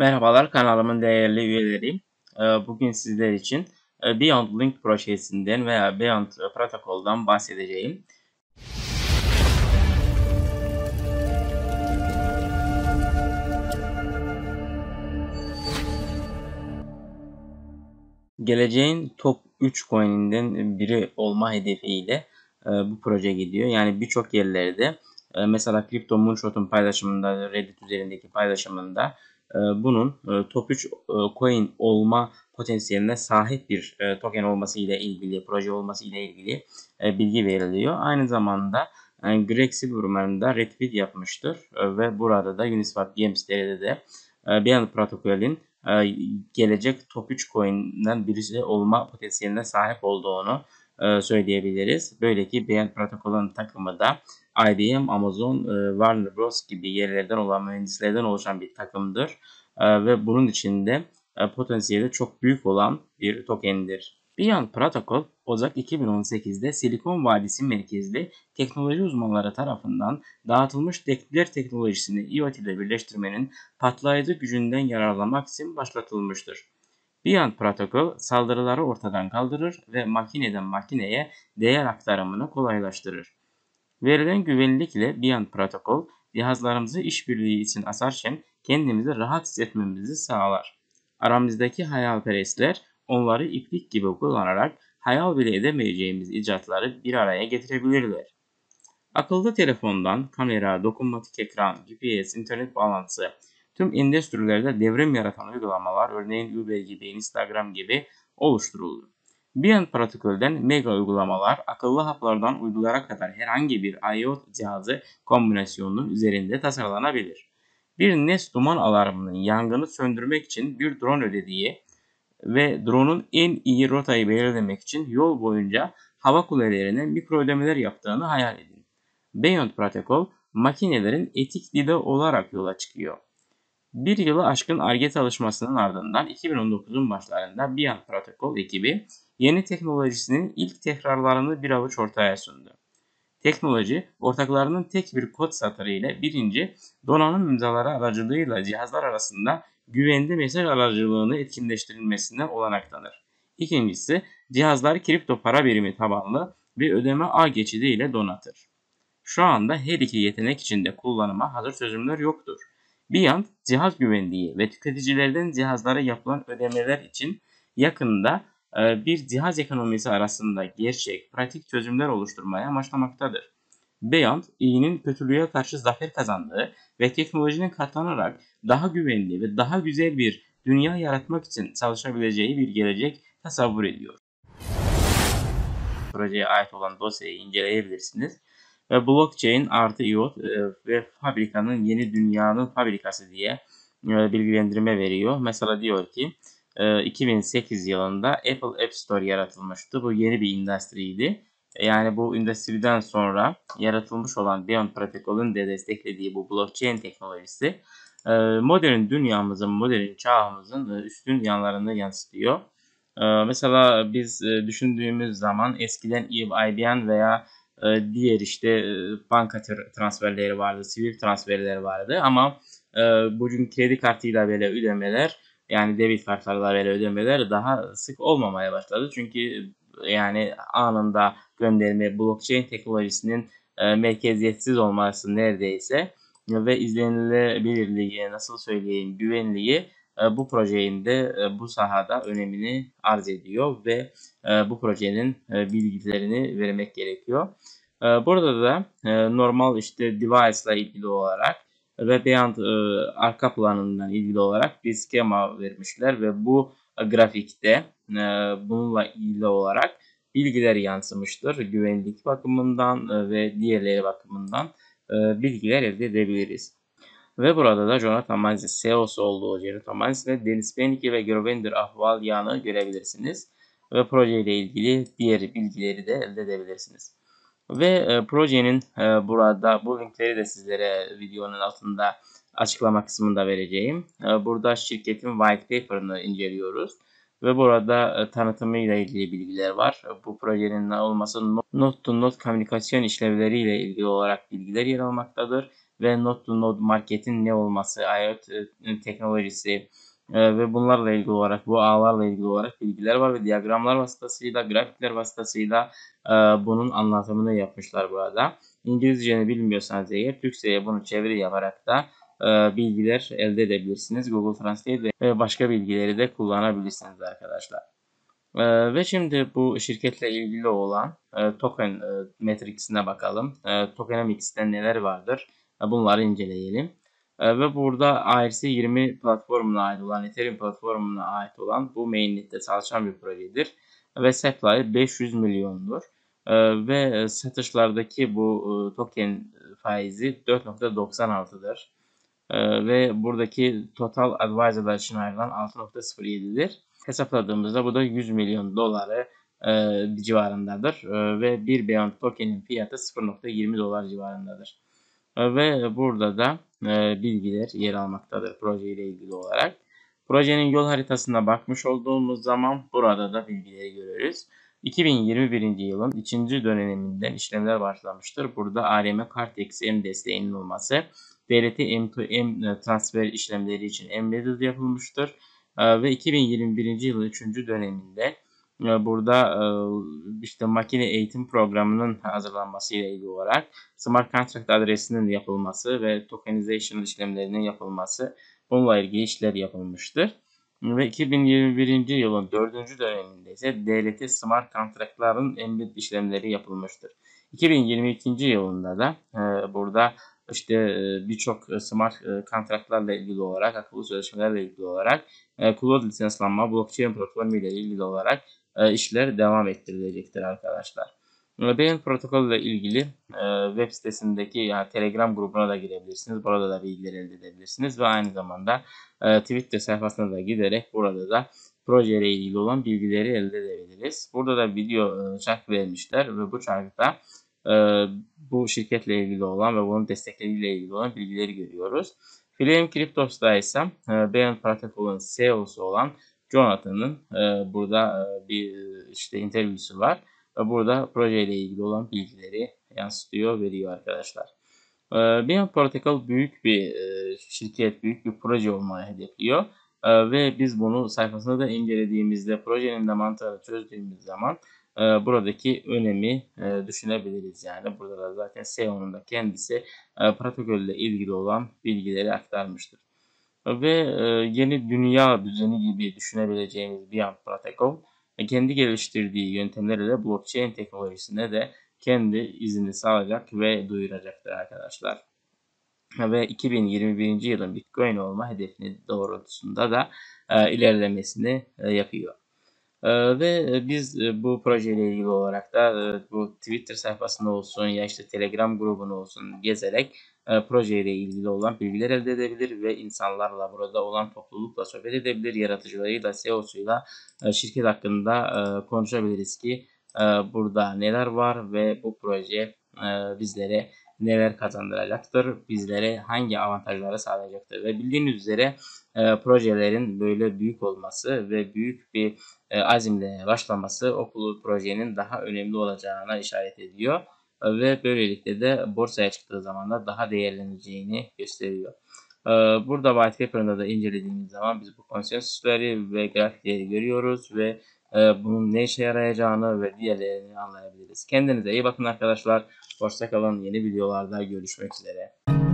Merhabalar kanalımın değerli üyeleri. Ee, bugün sizler için e, Beyond Link projesinden veya Beyond Protokol'dan bahsedeceğim. Geleceğin top 3 coin'inden biri olma hedefiyle e, bu proje gidiyor. Yani birçok yerlerde e, mesela Crypto Moonshot'un paylaşımında, Reddit üzerindeki paylaşımında bunun e, top 3 coin olma potansiyeline sahip bir token olması ile ilgili, proje olması ile ilgili bilgi veriliyor. Aynı zamanda Greg Silverman da retweet yapmıştır ve burada da Uniswap Games'lerde de Beyond protokolün gelecek top 3 coin'den birisi olma potansiyeline sahip olduğunu söyleyebiliriz. Böyle ki Beyond protokolün takımı da IBM, Amazon, e, Warner Bros gibi yerlerden olan mühendislerden oluşan bir takımdır. E, ve bunun içinde e, potansiyeli çok büyük olan bir tokendir. Beyond Protocol, Ocak 2018'de Silikon Vadisi merkezli teknoloji uzmanları tarafından dağıtılmış dekler teknolojisini IoT ile birleştirmenin patlayıcı gücünden yararlanmak için başlatılmıştır. Beyond Protocol saldırıları ortadan kaldırır ve makineden makineye değer aktarımını kolaylaştırır. Verilen güvenlikle Beyond Protokol cihazlarımızı işbirliği için asarken kendimizi rahat hissetmemizi sağlar. Aramızdaki hayalperestler onları iplik gibi kullanarak hayal bile edemeyeceğimiz icatları bir araya getirebilirler. Akıllı telefondan kamera, dokunmatik ekran, GPS, internet bağlantısı, tüm endüstrilerde devrim yaratan uygulamalar örneğin Uber gibi, Instagram gibi oluşturuldu. Beyond protokolden mega uygulamalar, akıllı haplardan uydulara kadar herhangi bir IoT cihazı kombinasyonunun üzerinde tasarlanabilir. Bir NES duman alarmının yangını söndürmek için bir drone ödediği ve drone'un en iyi rotayı belirlemek için yol boyunca hava kulelerine mikro ödemeler yaptığını hayal edin. Beyond protokol makinelerin etik dili olarak yola çıkıyor. Bir yılı aşkın ARGE çalışmasının ardından 2019'un başlarında Beyond Protocol ekibi yeni teknolojisinin ilk tekrarlarını bir avuç ortaya sundu. Teknoloji, ortaklarının tek bir kod satırı ile birinci, donanım imzaları aracılığıyla cihazlar arasında güvenli mesaj aracılığını etkinleştirilmesinden olanak tanır. İkincisi, cihazlar kripto para birimi tabanlı bir ödeme ağ geçidi ile donatır. Şu anda her iki yetenek içinde kullanıma hazır çözümler yoktur. Yan cihaz güvenliği ve tüketicilerden cihazlara yapılan ödemeler için yakında e, bir cihaz ekonomisi arasında gerçek, pratik çözümler oluşturmaya amaçlamaktadır. Beyond, iyinin kötülüğe karşı zafer kazandığı ve teknolojinin katlanarak daha güvenli ve daha güzel bir dünya yaratmak için çalışabileceği bir gelecek tasavvur ediyor. Projeye ait olan dosyayı inceleyebilirsiniz. Ve blockchain artı IoT e, ve fabrikanın yeni dünyanın fabrikası diye e, bilgilendirme veriyor. Mesela diyor ki 2008 ee, yılında Apple App Store yaratılmıştı. Bu yeni bir endüstriydi. Yani bu endüstriden sonra yaratılmış olan Beyond Protocol'un de desteklediği bu blockchain teknolojisi e, modern dünyamızın, modern çağımızın e, üstün yanlarını yansıtıyor. E, mesela biz düşündüğümüz zaman eskiden IBM veya diğer işte banka transferleri vardı, sivil transferleri vardı ama bugün kredi kartıyla böyle ödemeler yani debit kartlarla böyle ödemeler daha sık olmamaya başladı. Çünkü yani anında gönderme blockchain teknolojisinin e, merkeziyetsiz olması neredeyse ve izlenilebilirliği nasıl söyleyeyim güvenliği e, bu projenin de e, bu sahada önemini arz ediyor ve e, bu projenin e, bilgilerini vermek gerekiyor. E, burada da e, normal işte device ile ilgili olarak ve Beyond e, arka planından ilgili olarak bir skema vermişler ve bu grafikte e, bununla ilgili olarak bilgiler yansımıştır. Güvenlik bakımından e, ve diğerleri bakımından e, bilgiler elde edebiliriz. Ve burada da Jonathan Manzi CEO'su olduğu Jonathan Manzi ve Deniz Penike ve Grovender Ahvalyan'ı görebilirsiniz. Ve projeyle ilgili diğer bilgileri de elde edebilirsiniz. Ve e, projenin e, burada bu linkleri de sizlere videonun altında açıklama kısmında vereceğim. E, burada şirketin white paper'ını inceliyoruz. Ve burada e, tanıtımıyla ilgili bilgiler var. Bu projenin olması not to not işlevleriyle ilgili olarak bilgiler yer almaktadır. Ve node to node marketin ne olması, IoT e, teknolojisi e, ve bunlarla ilgili olarak bu ağlarla ilgili olarak bilgiler var ve diyagramlar vasıtasıyla, grafikler vasıtasıyla e, bunun anlatımını yapmışlar burada. İngilizceni bilmiyorsanız eğer Türkçe'ye bunu çeviri yaparak da bilgiler elde edebilirsiniz. Google Translate ve başka bilgileri de kullanabilirsiniz arkadaşlar. Ve şimdi bu şirketle ilgili olan token e, metricsine bakalım. E, tokenomics'te neler vardır? E, bunları inceleyelim. E, ve burada IRC20 platformuna ait olan, Ethereum platformuna ait olan bu mainnet'te çalışan bir projedir. Ve supply 500 milyondur. E, ve satışlardaki bu e, token faizi 4.96'dır. Ee, ve buradaki total advisor'lar için ayrılan 6.07'dir. Hesapladığımızda bu da 100 milyon doları e, civarındadır e, ve bir Beyond token'in fiyatı 0.20 dolar civarındadır. Ve burada da e, bilgiler yer almaktadır proje ile ilgili olarak. Projenin yol haritasına bakmış olduğumuz zaman burada da bilgileri görürüz. 2021 yılın ikinci döneminden işlemler başlamıştır. Burada ARM Cartex M desteğinin olması DLT M2M e, transfer işlemleri için embedded yapılmıştır. E, ve 2021 yılın 3. döneminde burada işte makine eğitim programının hazırlanması ile ilgili olarak smart contract adresinin yapılması ve tokenization işlemlerinin yapılması bununla ilgili işler yapılmıştır. Ve 2021 yılın 4. döneminde ise DLT smart contract'ların embedded işlemleri yapılmıştır. 2022 yılında da burada işte birçok smart kontratlarla ilgili olarak, akıllı sözleşmelerle ilgili olarak, cloud lisanslanma, blockchain platformu ile ilgili olarak işler devam ettirilecektir arkadaşlar. Beyin protokol ile ilgili web sitesindeki yani Telegram grubuna da girebilirsiniz. Burada da bilgiler elde edebilirsiniz ve aynı zamanda Twitter sayfasına da giderek burada da proje ile ilgili olan bilgileri elde edebiliriz. Burada da video çark vermişler ve bu çarkta e, bu şirketle ilgili olan ve bunun destekleriyle ilgili olan bilgileri görüyoruz. Flame Cryptos'ta ise e, Beyan Protocol'un CEO'su olan Jonathan'ın e, burada e, bir işte interview'su var. Ve burada projeyle ilgili olan bilgileri yansıtıyor, veriyor arkadaşlar. E, Beyan Protocol büyük bir şirket, büyük bir proje olmayı hedefliyor. E, ve biz bunu sayfasında da incelediğimizde, projenin de mantığını çözdüğümüz zaman e, buradaki önemi e, düşünebiliriz. Yani burada da zaten SEO'nun da kendisi e, protokolle ilgili olan bilgileri aktarmıştır. Ve e, yeni dünya düzeni gibi düşünebileceğimiz bir protokol e, kendi geliştirdiği yöntemlerle blockchain teknolojisine de kendi izini sağlayacak ve duyuracaktır arkadaşlar. Ve 2021 yılın Bitcoin olma hedefini doğrultusunda da ilerlemesini yapıyor. Ee, ve biz e, bu projeyle ilgili olarak da e, bu Twitter sayfasında olsun ya işte Telegram grubunu olsun gezerek e, projeyle ilgili olan bilgiler elde edebilir ve insanlarla burada olan toplulukla sohbet edebilir. Yaratıcılarıyla, SEO'suyla şirket hakkında konuşabiliriz ki burada neler var ve bu proje bizlere neler kazandıracaktır, bizlere hangi avantajları sağlayacaktır. Ve bildiğiniz üzere e, projelerin böyle büyük olması ve büyük bir e, azimle başlaması okulu projenin daha önemli olacağına işaret ediyor. Ve böylelikle de borsaya çıktığı zaman da daha değerleneceğini gösteriyor. E, burada white paper'ında da incelediğimiz zaman biz bu konsensusları ve grafikleri görüyoruz ve e, bunun ne işe yarayacağını ve diğerlerini anlayabiliriz. Kendinize iyi bakın arkadaşlar. Hoşçakalın. Yeni videolarda görüşmek üzere.